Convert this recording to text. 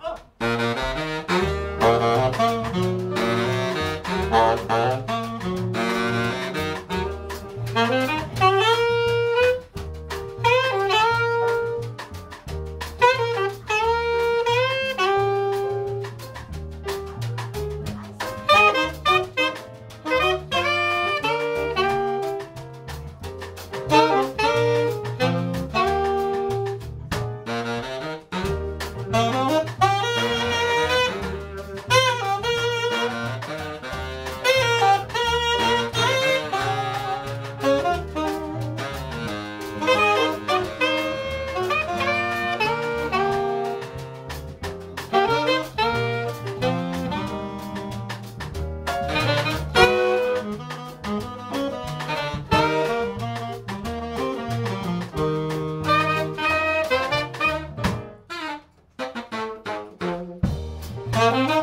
あっ Música